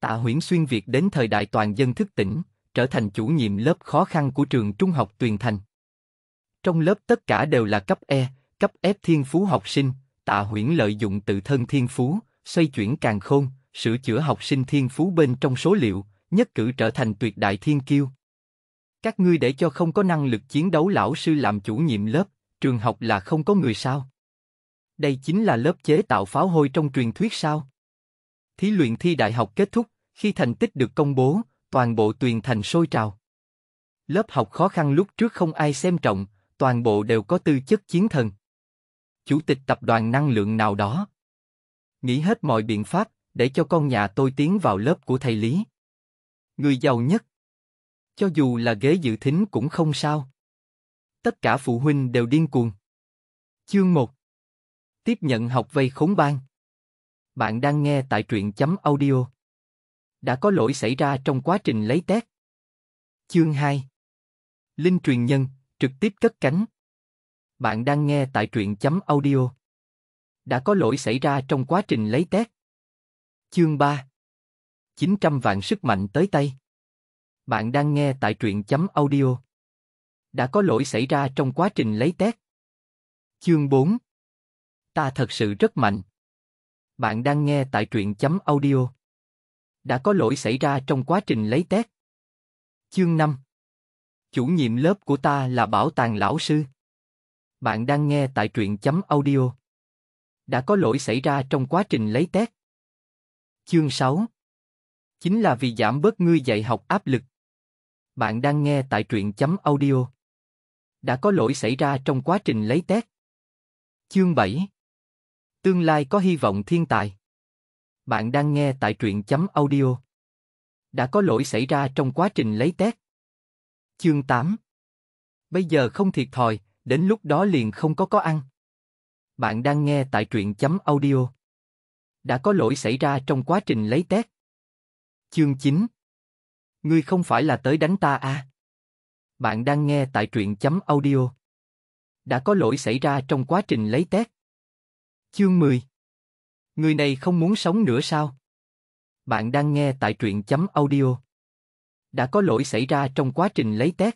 Tạ Huyễn xuyên Việt đến thời đại toàn dân thức tỉnh, trở thành chủ nhiệm lớp khó khăn của trường trung học Tuyền Thành. Trong lớp tất cả đều là cấp E, cấp F thiên phú học sinh, Tạ Huyễn lợi dụng tự thân thiên phú, xoay chuyển càng khôn, sửa chữa học sinh thiên phú bên trong số liệu, nhất cử trở thành tuyệt đại thiên kiêu. Các ngươi để cho không có năng lực chiến đấu lão sư làm chủ nhiệm lớp, trường học là không có người sao? Đây chính là lớp chế tạo pháo hôi trong truyền thuyết sao? Thí luyện thi đại học kết thúc, khi thành tích được công bố, toàn bộ tuyền thành sôi trào. Lớp học khó khăn lúc trước không ai xem trọng, toàn bộ đều có tư chất chiến thần. Chủ tịch tập đoàn năng lượng nào đó. Nghĩ hết mọi biện pháp, để cho con nhà tôi tiến vào lớp của thầy Lý. Người giàu nhất. Cho dù là ghế dự thính cũng không sao. Tất cả phụ huynh đều điên cuồng. Chương 1 Tiếp nhận học vây khốn ban. Bạn đang nghe tại truyện chấm audio. Đã có lỗi xảy ra trong quá trình lấy test. Chương 2 Linh truyền nhân, trực tiếp cất cánh. Bạn đang nghe tại truyện chấm audio. Đã có lỗi xảy ra trong quá trình lấy test. Chương 3 900 vạn sức mạnh tới tay. Bạn đang nghe tại truyện chấm audio. Đã có lỗi xảy ra trong quá trình lấy test. Chương 4 Ta thật sự rất mạnh. Bạn đang nghe tại truyện chấm audio. Đã có lỗi xảy ra trong quá trình lấy test. Chương 5 Chủ nhiệm lớp của ta là bảo tàng lão sư. Bạn đang nghe tại truyện chấm audio. Đã có lỗi xảy ra trong quá trình lấy test. Chương 6 Chính là vì giảm bớt ngươi dạy học áp lực. Bạn đang nghe tại truyện chấm audio. Đã có lỗi xảy ra trong quá trình lấy test. Chương 7 Tương lai có hy vọng thiên tài. Bạn đang nghe tại truyện chấm audio. Đã có lỗi xảy ra trong quá trình lấy test. Chương 8 Bây giờ không thiệt thòi, đến lúc đó liền không có có ăn. Bạn đang nghe tại truyện chấm audio. Đã có lỗi xảy ra trong quá trình lấy test. Chương 9 Ngươi không phải là tới đánh ta à? Bạn đang nghe tại truyện chấm audio. Đã có lỗi xảy ra trong quá trình lấy test. Chương 10 Người này không muốn sống nữa sao? Bạn đang nghe tại truyện chấm audio. Đã có lỗi xảy ra trong quá trình lấy test.